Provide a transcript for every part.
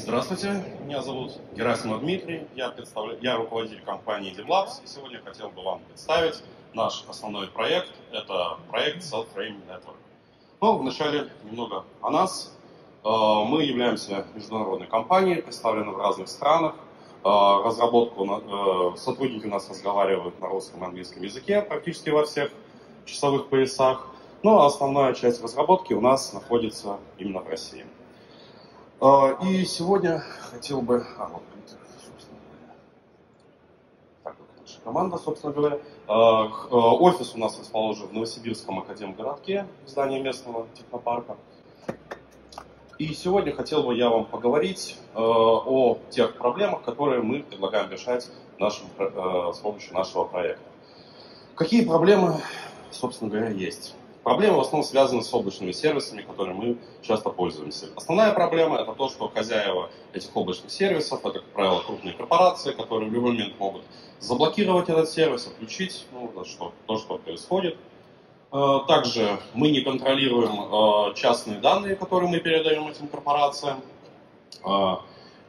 Здравствуйте, меня зовут Герасимов Дмитрий, я, представляю, я руководитель компании DevLabs, и сегодня хотел бы вам представить наш основной проект. Это проект Self-Frame Network. Ну, вначале немного о нас. Э, мы являемся международной компанией, представлены в разных странах. Э, разработку, э, сотрудники у нас разговаривают на русском и английском языке практически во всех часовых поясах. Ну, а основная часть разработки у нас находится именно в России. А, и сегодня хотел бы... А, вот. Так, вот команда, собственно говоря. А, а, офис у нас расположен в Новосибирском академгородке, в здании местного технопарка. И сегодня хотел бы я вам поговорить о тех проблемах, которые мы предлагаем решать нашим, с помощью нашего проекта. Какие проблемы, собственно говоря, есть? Проблемы в основном связаны с облачными сервисами, которыми мы часто пользуемся. Основная проблема это то, что хозяева этих облачных сервисов, это, как правило, крупные корпорации, которые в любой момент могут заблокировать этот сервис, отключить, ну, что, то, что происходит. Э, также мы не контролируем э, частные данные, которые мы передаем этим корпорациям. Э,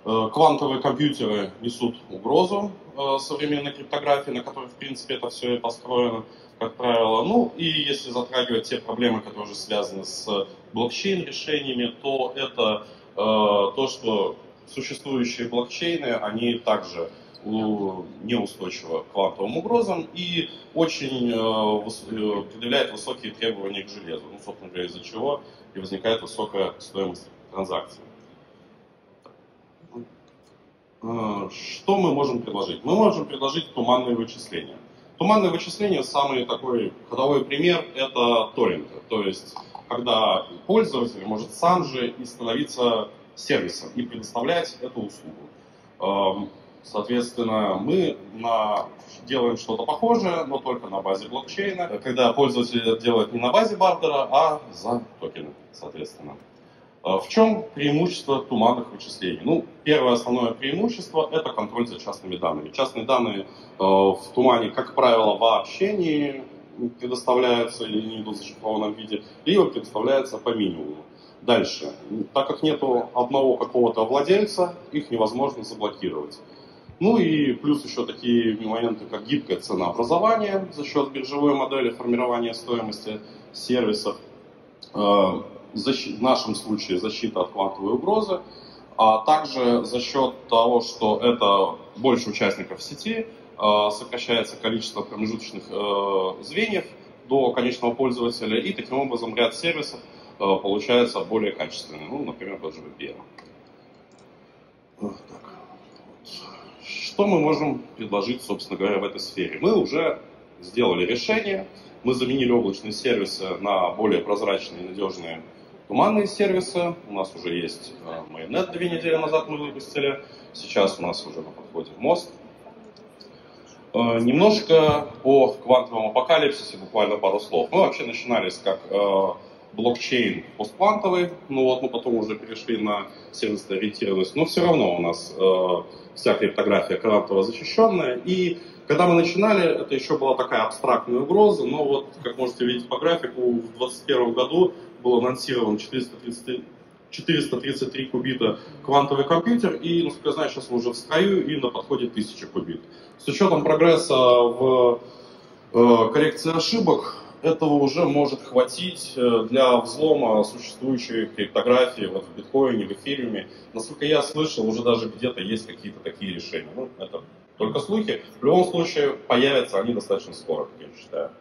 квантовые компьютеры несут угрозу современной криптографии, на которой, в принципе, это все и построено как правило. Ну и если затрагивать те проблемы, которые уже связаны с блокчейн решениями, то это э, то, что существующие блокчейны, они также неустойчивы к квантовым угрозам и очень э, э, предъявляют высокие требования к железу. Ну, собственно говоря, из-за чего и возникает высокая стоимость транзакций. Э, что мы можем предложить? Мы можем предложить туманные вычисления. Туманное вычисление, самый такой ходовой пример, это торренты. То есть, когда пользователь может сам же и становиться сервисом и предоставлять эту услугу. Эм, соответственно, мы на, делаем что-то похожее, но только на базе блокчейна, когда пользователь делает не на базе бардера, а за токены, соответственно. Э, в чем преимущество туманных вычислений? Ну, первое основное преимущество – это контроль за частными данными. Частные данные э, в тумане, как правило, вообще не предоставляются или не идут в зашифрованном виде, либо предоставляются по минимуму. Дальше. Так как нету одного какого-то владельца, их невозможно заблокировать. Ну и плюс еще такие моменты, как гибкое ценообразование за счет биржевой модели формирования стоимости сервисов, защита, в нашем случае защита от квантовой угрозы, а также за счет того, что это больше участников сети, э, сокращается количество промежуточных э, звеньев до конечного пользователя, и таким образом ряд сервисов э, получается более качественный, ну, например, тот же VPN. Что мы можем предложить, собственно говоря, в этой сфере? Мы уже сделали решение, мы заменили облачные сервисы на более прозрачные и надежные туманные сервисы. У нас уже есть Mainnet две недели назад мы выпустили. Сейчас у нас уже на подходе мост. Э, немножко о квантовом апокалипсисе, буквально пару слов. Мы вообще начинались как э, блокчейн постквантовый, ну вот мы потом уже перешли на сервисную ориентированность, но все равно у нас э, вся криптография квантово защищенная. И когда мы начинали, это еще была такая абстрактная угроза, но вот, как можете видеть по графику, в 2021 году был анонсирован 430, 433 кубита квантовый компьютер, и, насколько я знаю, сейчас он уже в строю и на подходе 1000 кубит. С учетом прогресса в э, коррекции ошибок, этого уже может хватить э, для взлома существующей криптографии вот в биткоине, в эфириуме. Насколько я слышал, уже даже где-то есть какие-то такие решения. Ну, это только слухи. В любом случае, появятся они достаточно скоро, как я считаю.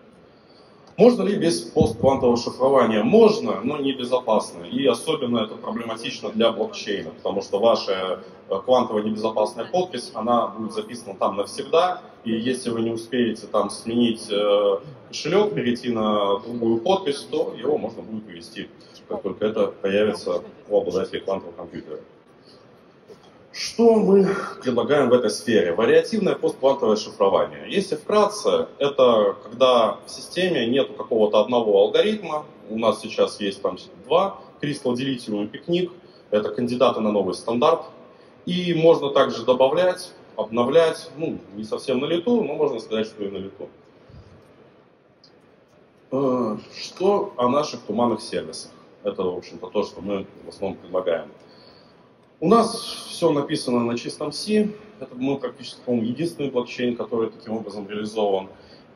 Можно ли без постквантового шифрования? Можно, но небезопасно. И особенно это проблематично для блокчейна, потому что ваша э, квантовая небезопасная подпись, она будет записана там навсегда, и если вы не успеете там сменить э, кошелек, перейти на другую подпись, то его можно будет вывести, как только это появится у обладателей квантового компьютера. Что мы предлагаем в этой сфере? Вариативное постквантовое шифрование. Если вкратце, это когда в системе нет какого-то одного алгоритма, у нас сейчас есть там два, Crystal Deletium и Picnic, это кандидаты на новый стандарт, и можно также добавлять, обновлять, ну, не совсем на лету, но можно сказать, что и на лету. Э, что о наших туманных сервисах? Это, в общем-то, то, что мы в основном предлагаем. У нас все написано на чистом C. Это мы практически, по-моему, единственный блокчейн, который таким образом реализован.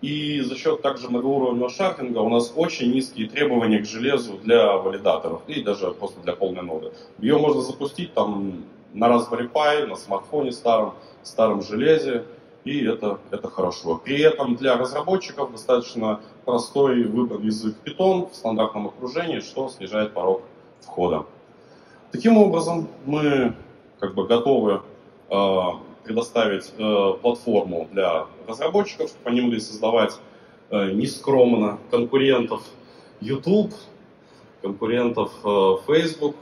И за счет также многоуровневого шардинга у нас очень низкие требования к железу для валидаторов и даже просто для полной ноды. Ее можно запустить там на Raspberry Pi, на смартфоне старом, старом железе, и это, это хорошо. При этом для разработчиков достаточно простой выбор язык Python в стандартном окружении, что снижает порог входа. Таким образом, мы как бы готовы э, предоставить э, платформу для разработчиков, чтобы они могли создавать э, нескромно конкурентов YouTube, конкурентов э, Facebook,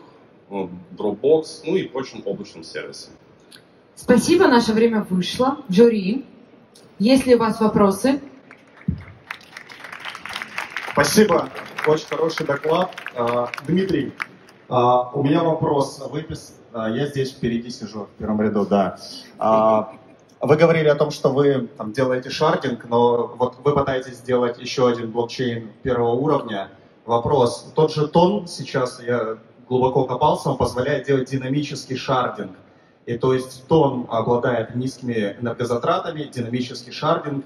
э, Dropbox, ну и прочим облачным сервисам. Спасибо, наше время вышло. Жюри, есть ли у вас вопросы? Спасибо, очень хороший доклад. Э, Дмитрий, э, у меня вопрос. Вы а, я здесь впереди сижу, в первом ряду, да. А, вы говорили о том, что вы там, делаете шардинг, но вот вы пытаетесь сделать еще один блокчейн первого уровня. Вопрос. Тот же тон сейчас, я глубоко копался, он позволяет делать динамический шардинг. И то есть тон обладает низкими энергозатратами, динамический шардинг,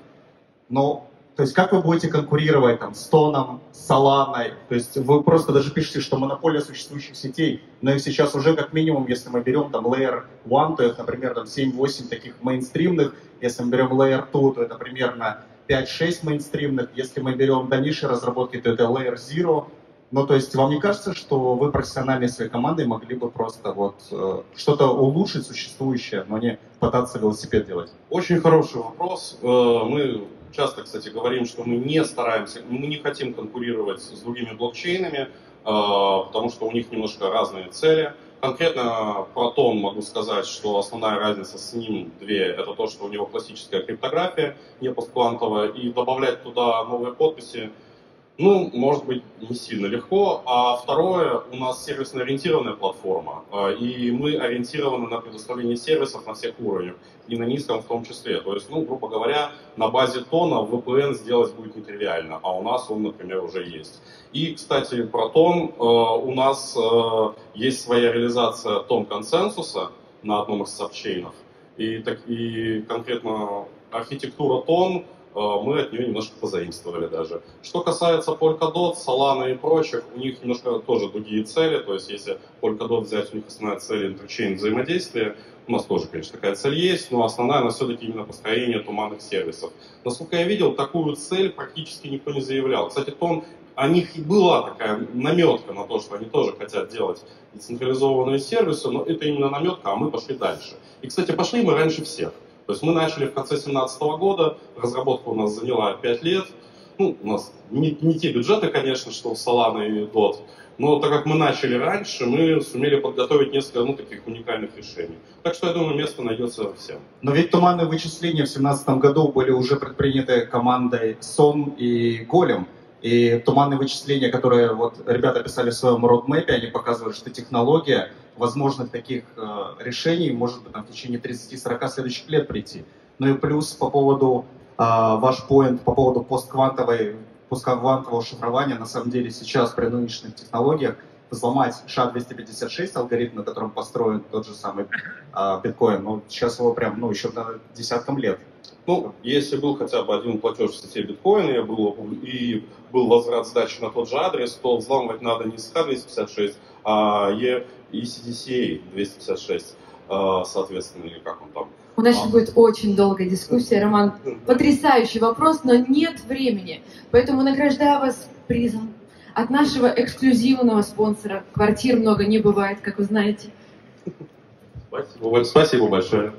но то есть как вы будете конкурировать там, с Тоном, с Соланой? То есть вы просто даже пишете, что монополия существующих сетей, но их сейчас уже как минимум, если мы берем там Layer 1, то это, например, там 7-8 таких мейнстримных, если мы берем Layer 2, то это примерно 5-6 мейнстримных, если мы берем дальнейшие разработки, то это Layer 0, ну, то есть вам не кажется, что вы профессиональной своей командой могли бы просто вот э, что-то улучшить существующее, но не пытаться велосипед делать? Очень хороший вопрос. Э, мы часто, кстати, говорим, что мы не стараемся, мы не хотим конкурировать с другими блокчейнами, э, потому что у них немножко разные цели. Конкретно про Тон могу сказать, что основная разница с ним две, это то, что у него классическая криптография, не постквантовая, и добавлять туда новые подписи ну, может быть, не сильно легко. А второе, у нас сервисно-ориентированная платформа, а, и мы ориентированы на предоставление сервисов на всех уровнях, и на низком в том числе. То есть, ну, грубо говоря, на базе тона VPN сделать будет нетривиально, а у нас он, например, уже есть. И, кстати, про тон, а, у нас а, есть своя реализация тон консенсуса на одном из сабчейнов, и, так, и конкретно архитектура тон мы от нее немножко позаимствовали даже. Что касается Polkadot, Solana и прочих, у них немножко тоже другие цели, то есть если Polkadot взять, у них основная цель интерчейн взаимодействия, у нас тоже, конечно, такая цель есть, но основная она все-таки именно построение туманных сервисов. Насколько я видел, такую цель практически никто не заявлял. Кстати, Тон, о них и была такая наметка на то, что они тоже хотят делать децентрализованные сервисы, но это именно наметка, а мы пошли дальше. И, кстати, пошли мы раньше всех. То есть мы начали в конце 2017 года, разработка у нас заняла 5 лет. Ну, у нас не, не те бюджеты, конечно, что у Solana и Dot, но так как мы начали раньше, мы сумели подготовить несколько ну, таких уникальных решений. Так что, я думаю, место найдется всем. Но ведь туманные вычисления в 2017 году были уже предприняты командой Сон и Голем. И туманные вычисления, которые вот ребята писали в своем родмэпе, они показывают, что технология возможных таких э, решений может быть там, в течение 30-40 следующих лет прийти. Ну и плюс по поводу э, ваш поинт, по поводу постквантовой, постквантового шифрования, на самом деле сейчас при нынешних технологиях взломать SHA-256, алгоритм, на котором построен тот же самый э, биткоин, ну сейчас его прям, ну еще на десяткам лет. Ну, если был хотя бы один платеж в сети биткоина и был, и был возврат сдачи на тот же адрес, то взламывать надо не SH-256, а ECDCA 256, а, соответственно, или как он там. У нас сейчас будет очень долгая дискуссия, Роман. Потрясающий вопрос, но нет времени. Поэтому награждаю вас призом от нашего эксклюзивного спонсора. Квартир много не бывает, как вы знаете. Спасибо, спасибо большое.